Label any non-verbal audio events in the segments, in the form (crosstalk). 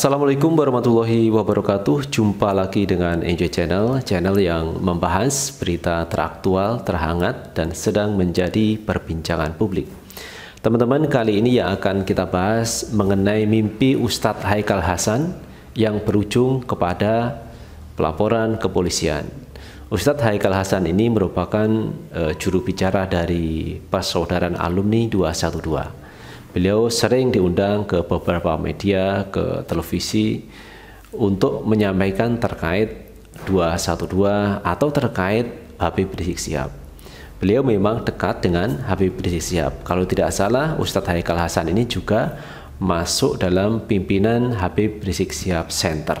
Assalamualaikum warahmatullahi wabarakatuh. Jumpa lagi dengan Enjoy Channel Channel yang membahas berita teraktual, terhangat, dan sedang menjadi perbincangan publik. Teman-teman kali ini yang akan kita bahas mengenai mimpi Ustadz Haikal Hasan Yang berujung kepada pelaporan kepolisian. Ustadz Haikal Hasan ini merupakan uh, juru bicara dari Persaudaraan Alumni 212 Beliau sering diundang ke beberapa media, ke televisi untuk menyampaikan terkait 212 atau terkait Habib Rizik Sihab. Beliau memang dekat dengan Habib Rizik Sihab. Kalau tidak salah, Ustadz Haikal Hasan ini juga masuk dalam pimpinan Habib Rizik Sihab Center.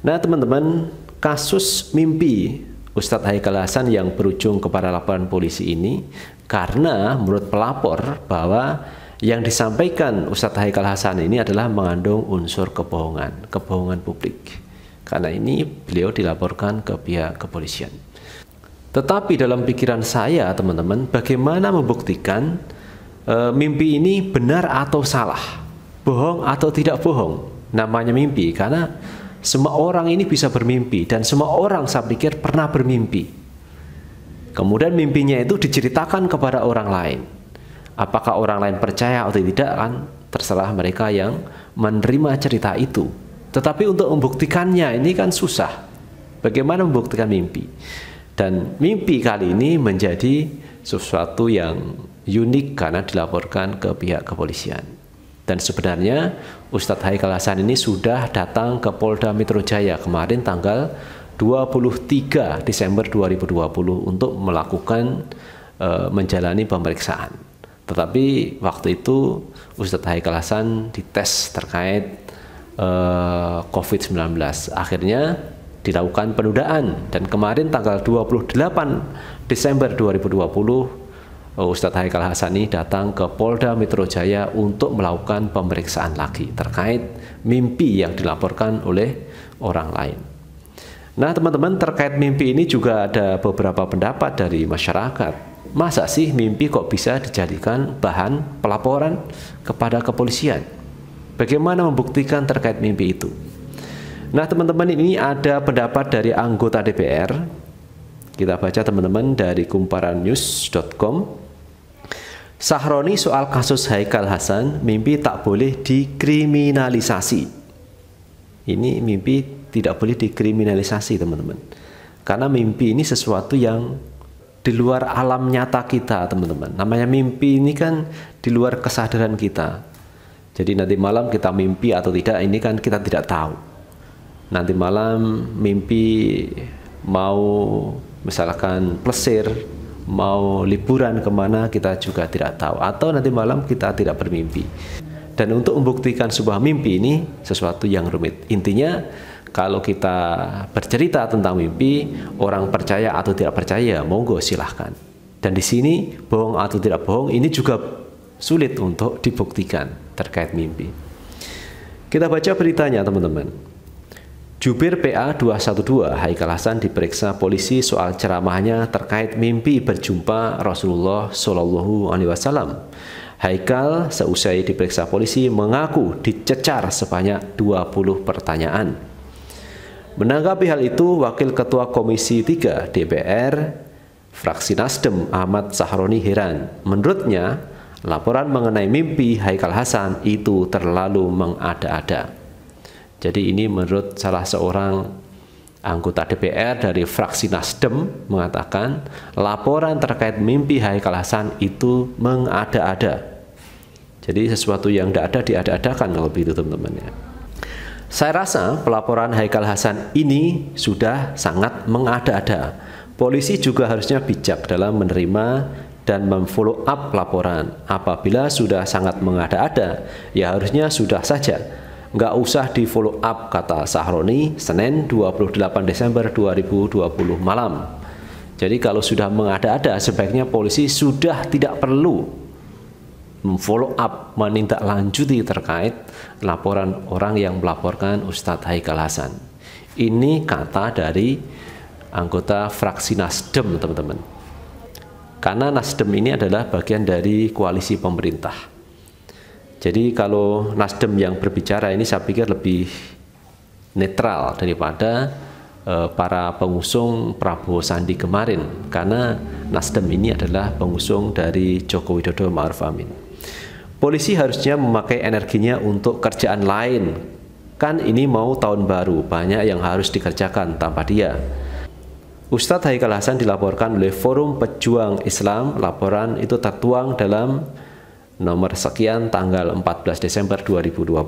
Nah, teman-teman, kasus mimpi Ustadz Haikal Hasan yang berujung kepada laporan polisi ini karena menurut pelapor bahwa yang disampaikan Ustadz Haikal Hasan ini adalah mengandung unsur kebohongan, kebohongan publik. Karena ini beliau dilaporkan ke pihak kepolisian. Tetapi dalam pikiran saya, teman-teman, bagaimana membuktikan e, mimpi ini benar atau salah, bohong atau tidak bohong? Namanya mimpi, karena semua orang ini bisa bermimpi dan semua orang saya pikir pernah bermimpi. Kemudian mimpinya itu diceritakan kepada orang lain apakah orang lain percaya atau tidak kan terserah mereka yang menerima cerita itu. Tetapi untuk membuktikannya ini kan susah. Bagaimana membuktikan mimpi? Dan mimpi kali ini menjadi sesuatu yang unik karena dilaporkan ke pihak kepolisian. Dan sebenarnya Ustadz Haikal Hasan ini sudah datang ke Polda Metro Jaya kemarin tanggal 23 Desember 2020 untuk melakukan uh, menjalani pemeriksaan tetapi waktu itu Ustadz Haikal Hasan dites terkait uh, eh, COVID-19. Akhirnya dilakukan penundaan dan kemarin tanggal 28 Desember 2020 eh, Ustadz Haikal ini datang ke Polda Metro Jaya untuk melakukan pemeriksaan lagi terkait mimpi yang dilaporkan oleh orang lain. Nah teman-teman terkait mimpi ini juga ada beberapa pendapat dari masyarakat Masa sih mimpi kok bisa dijadikan bahan pelaporan kepada kepolisian? Bagaimana membuktikan terkait mimpi itu? Nah, teman-teman ini ada pendapat dari anggota DPR. Kita baca teman-teman dari kumparannews.com. Sahroni soal kasus Haikal Hasan, mimpi tak boleh dikriminalisasi. Ini mimpi tidak boleh dikriminalisasi, teman-teman. Karena mimpi ini sesuatu yang di luar alam nyata kita teman-teman. Namanya mimpi ini kan di luar kesadaran kita. Jadi nanti malam kita mimpi atau tidak ini kan kita tidak tahu. Nanti malam mimpi mau misalkan plesir mau liburan ke mana kita juga tidak tahu. Atau nanti malam kita tidak bermimpi. Dan untuk membuktikan sebuah mimpi ini sesuatu yang rumit. Intinya kalau kita bercerita tentang mimpi, orang percaya atau tidak percaya, monggo silahkan. Dan di sini bohong atau tidak bohong ini juga sulit untuk dibuktikan terkait mimpi. Kita baca beritanya teman-teman. Jubir PA 212 Haikal Hasan diperiksa polisi soal ceramahnya terkait mimpi berjumpa Rasulullah Shallallahu Alaihi Wasallam. Haikal seusai diperiksa polisi mengaku dicecar sebanyak 20 pertanyaan. Menanggapi hal itu, Wakil Ketua Komisi 3 DPR fraksi Nasdem Ahmad Sahroni heran. Menurutnya, laporan mengenai mimpi Haikal Hasan itu terlalu mengada-ada. Jadi ini menurut salah seorang anggota DPR dari fraksi Nasdem mengatakan laporan terkait mimpi Haikal Hasan itu mengada-ada. Jadi sesuatu yang tidak ada diada-adakan kalau begitu teman-teman ya. Saya rasa pelaporan Haikal Hasan ini sudah sangat mengada-ada. Polisi juga harusnya bijak dalam menerima dan memfollow up laporan. Apabila sudah sangat mengada-ada, ya harusnya sudah saja. Nggak usah di follow up, kata Sahroni, Senin 28 Desember 2020 malam. Jadi kalau sudah mengada-ada, sebaiknya polisi sudah tidak perlu follow up, menindaklanjuti terkait laporan orang yang melaporkan Ustadz Haikal Hasan. Ini kata dari anggota fraksi Nasdem, teman-teman. Karena Nasdem ini adalah bagian dari koalisi pemerintah. Jadi kalau Nasdem yang berbicara ini saya pikir lebih netral daripada uh, para pengusung Prabowo Sandi kemarin karena Nasdem ini adalah pengusung dari Joko Widodo Ma'ruf Amin. Polisi harusnya memakai energinya untuk kerjaan lain. Kan ini mau tahun baru, banyak yang harus dikerjakan tanpa dia. Ustadz Haikal Hasan dilaporkan oleh Forum Pejuang Islam. Laporan itu tertuang dalam nomor sekian tanggal 14 Desember 2020.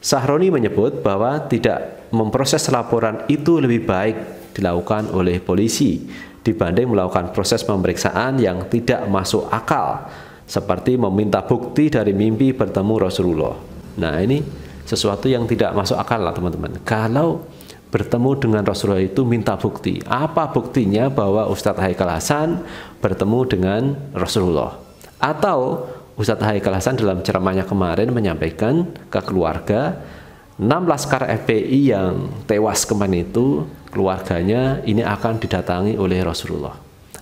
Sahroni menyebut bahwa tidak memproses laporan itu lebih baik dilakukan oleh polisi dibanding melakukan proses pemeriksaan yang tidak masuk akal seperti meminta bukti dari mimpi bertemu Rasulullah. Nah, ini sesuatu yang tidak masuk akal lah teman-teman. Kalau bertemu dengan Rasulullah itu minta bukti. Apa buktinya bahwa Ustadz Haikal Hasan bertemu dengan Rasulullah? Atau Ustadz Haikal Hasan dalam ceramahnya kemarin menyampaikan ke keluarga 6 laskar FPI yang tewas kemarin itu keluarganya ini akan didatangi oleh Rasulullah.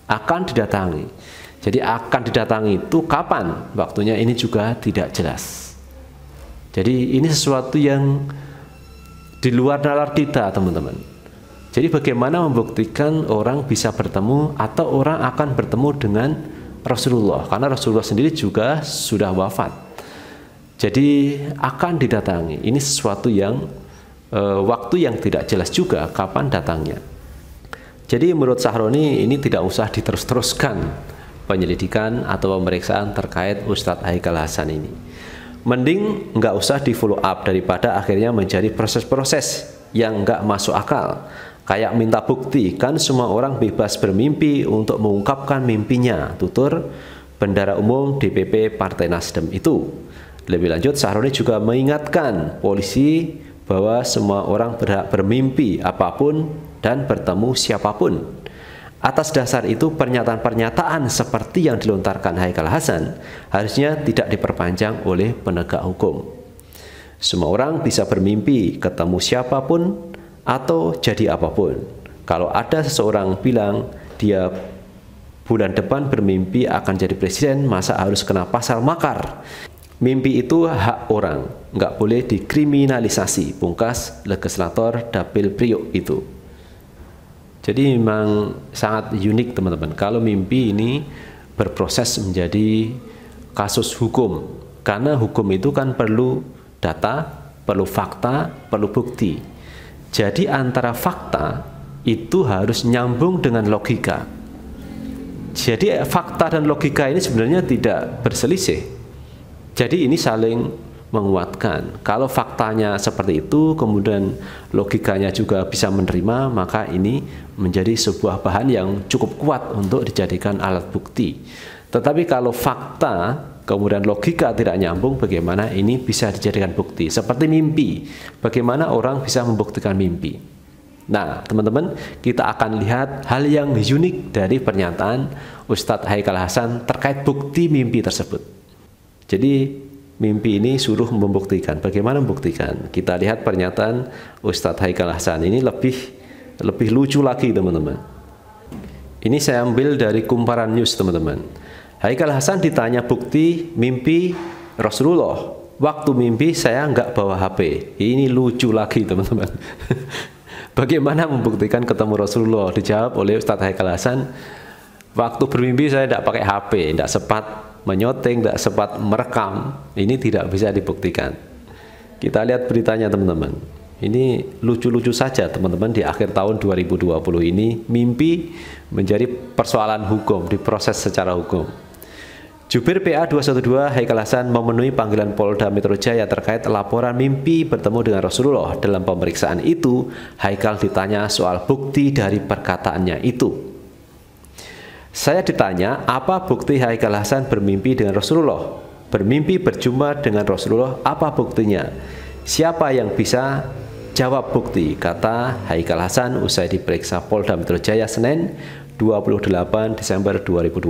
Akan didatangi. Jadi akan didatangi itu kapan? Waktunya ini juga tidak jelas. Jadi ini sesuatu yang di luar nalar kita, teman-teman. Jadi bagaimana membuktikan orang bisa bertemu atau orang akan bertemu dengan Rasulullah karena Rasulullah sendiri juga sudah wafat. Jadi akan didatangi. Ini sesuatu yang e, waktu yang tidak jelas juga kapan datangnya. Jadi menurut Sahroni ini tidak usah diterus-teruskan penyelidikan atau pemeriksaan terkait Ustadz Haikal Hasan ini. Mending nggak usah di follow up daripada akhirnya menjadi proses-proses yang nggak masuk akal Kayak minta bukti, kan semua orang bebas bermimpi untuk mengungkapkan mimpinya, tutur Bendara Umum DPP Partai Nasdem itu. Lebih lanjut, Sahroni juga mengingatkan polisi bahwa semua orang berhak bermimpi apa pun dan bertemu siapa pun. Atas dasar itu pernyataan-pernyataan seperti yang dilontarkan Haikal Hasan harusnya tidak diperpanjang oleh penegak hukum. Semua orang bisa bermimpi ketemu siapa pun atau jadi apa pun. Kalau ada seseorang bilang dia bulan depan bermimpi akan jadi presiden, masa harus kena pasal makar? Mimpi itu hak orang, nggak boleh dikriminalisasi. Pungkas legislator Dapil Priok itu. Jadi memang sangat unik teman-teman. Kalau mimpi ini berproses menjadi kasus hukum, karena hukum itu kan perlu data, perlu fakta, perlu bukti. Jadi antara fakta itu harus nyambung dengan logika. Jadi fakta dan logika ini sebenarnya tidak berselisih. Jadi ini saling menguatkan. Kalau faktanya seperti itu, kemudian logikanya juga bisa menerima, maka ini menjadi sebuah bahan yang cukup kuat untuk dijadikan alat bukti. Tetapi kalau fakta kemudian logika tidak nyambung, bagaimana ini bisa dijadikan bukti? Seperti mimpi, bagaimana orang bisa membuktikan mimpi? Nah, teman-teman, kita akan lihat hal yang unik dari pernyataan Ustadz Haikal Hasan terkait bukti mimpi tersebut. Jadi, mimpi ini suruh membuktikan. Bagaimana membuktikan? Kita lihat pernyataan Ustadz Haikal Hasan ini lebih lebih lucu lagi, teman-teman. Ini saya ambil dari kumparan news, teman-teman. Haikal Hasan ditanya bukti mimpi Rasulullah. Waktu mimpi saya nggak bawa HP. Ini lucu lagi teman-teman. (laughs) Bagaimana membuktikan ketemu Rasulullah? Dijawab oleh Ustadz Haikal Hasan. Waktu bermimpi saya tidak pakai HP, tidak sempat menyoting, tidak sempat merekam. Ini tidak bisa dibuktikan. Kita lihat beritanya teman-teman. Ini lucu-lucu saja teman-teman di akhir tahun 2020 ini mimpi menjadi persoalan hukum, diproses secara hukum. Jubir PA 212 Haikal Hasan memenuhi panggilan Polda Metro Jaya terkait laporan mimpi bertemu dengan Rasulullah. Dalam pemeriksaan itu, Haikal ditanya soal bukti dari perkataannya itu. Saya ditanya, apa bukti Haikal Hasan bermimpi dengan Rasulullah? Bermimpi berjumpa dengan Rasulullah, apa buktinya? Siapa yang bisa jawab bukti? Kata Haikal Hasan usai diperiksa Polda Metro Jaya Senin 28 Desember 2020.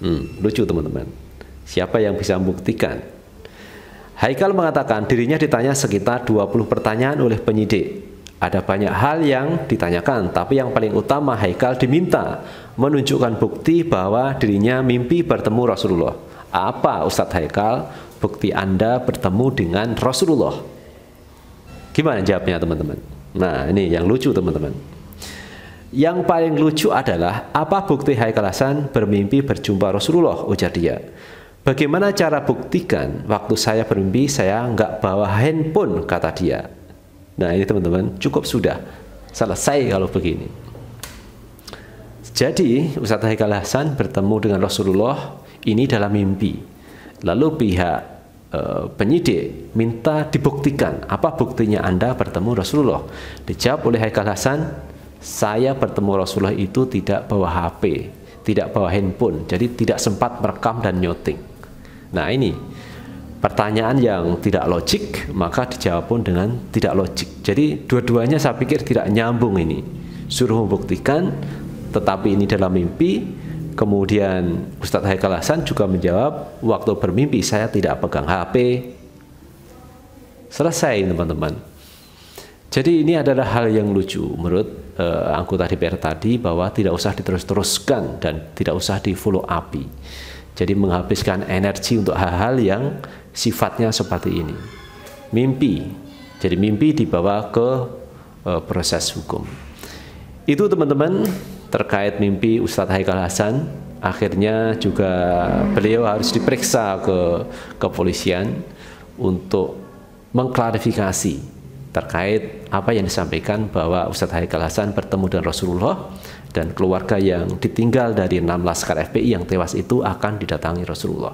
Hmm, lucu teman-teman. Siapa yang bisa membuktikan? Haikal mengatakan dirinya ditanya sekitar 20 pertanyaan oleh penyidik. Ada banyak hal yang ditanyakan, tapi yang paling utama Haikal diminta menunjukkan bukti bahwa dirinya mimpi bertemu Rasulullah. Apa Ustadz Haikal bukti Anda bertemu dengan Rasulullah? Gimana jawabnya teman-teman? Nah ini yang lucu teman-teman. Yang paling lucu adalah apa bukti Haikal Hasan bermimpi berjumpa Rasulullah ujar dia. Bagaimana cara buktikan waktu saya bermimpi saya nggak bawa handphone kata dia. Nah ini teman-teman cukup sudah selesai kalau begini. Jadi Ustadz Haikal Hasan bertemu dengan Rasulullah ini dalam mimpi. Lalu pihak e, penyidik minta dibuktikan apa buktinya Anda bertemu Rasulullah. Dijawab oleh Haikal Hasan, saya bertemu Rasulullah itu tidak bawa HP, tidak bawa handphone, jadi tidak sempat merekam dan nyoting. Nah ini pertanyaan yang tidak logik, maka dijawab pun dengan tidak logik. Jadi dua-duanya saya pikir tidak nyambung ini. Suruh membuktikan, tetapi ini dalam mimpi, Kemudian Ustadz Haikal Hasan juga menjawab, waktu bermimpi saya tidak pegang HP. Selesai teman-teman. Jadi ini adalah hal yang lucu menurut uh, anggota DPR tadi bahwa tidak usah diterus-teruskan dan tidak usah di follow upi. Jadi menghabiskan energi untuk hal-hal yang sifatnya seperti ini. Mimpi. Jadi mimpi dibawa ke uh, proses hukum. Itu teman-teman terkait mimpi Ustadz Haikal Hasan akhirnya juga beliau harus diperiksa ke kepolisian untuk mengklarifikasi terkait apa yang disampaikan bahwa Ustadz Haikal Hasan bertemu dengan Rasulullah dan keluarga yang ditinggal dari enam laskar FPI yang tewas itu akan didatangi Rasulullah.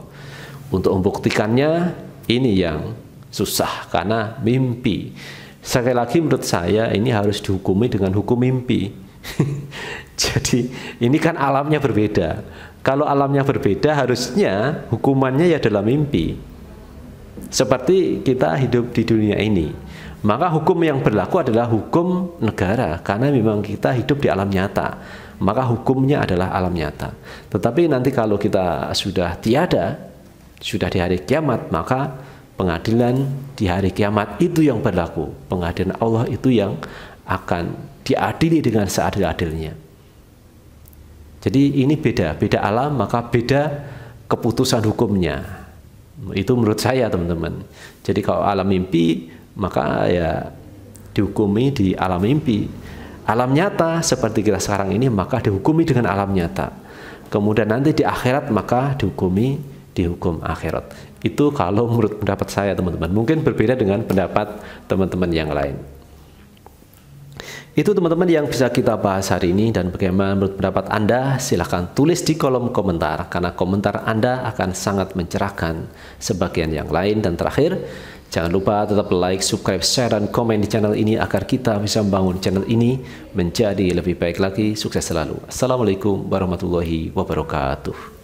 Untuk membuktikannya ini yang susah karena mimpi. Sekali lagi menurut saya ini harus dihukumi dengan hukum mimpi. (laughs) Jadi ini kan alamnya berbeda. Kalau alamnya berbeda harusnya hukumannya ya dalam mimpi. Seperti kita hidup di dunia ini. Maka hukum yang berlaku adalah hukum negara karena memang kita hidup di alam nyata. Maka hukumnya adalah alam nyata. Tetapi nanti kalau kita sudah tiada, sudah di hari kiamat, maka pengadilan di hari kiamat itu yang berlaku. Pengadilan Allah itu yang akan diadili dengan seadil-adilnya. Jadi ini beda, beda alam maka beda keputusan hukumnya. Itu menurut saya teman-teman. Jadi kalau alam mimpi maka ya dihukumi di alam mimpi. Alam nyata seperti kita sekarang ini maka dihukumi dengan alam nyata. Kemudian nanti di akhirat maka dihukumi di hukum akhirat. Itu kalau menurut pendapat saya teman-teman. Mungkin berbeda dengan pendapat teman-teman yang lain. Itu teman-teman yang bisa kita bahas hari ini dan bagaimana menurut pendapat Anda silahkan tulis di kolom komentar karena komentar Anda akan sangat mencerahkan sebagian yang lain dan terakhir jangan lupa tetap like, subscribe, share dan komen di channel ini agar kita bisa membangun channel ini menjadi lebih baik lagi. Sukses selalu. Assalamualaikum warahmatullahi wabarakatuh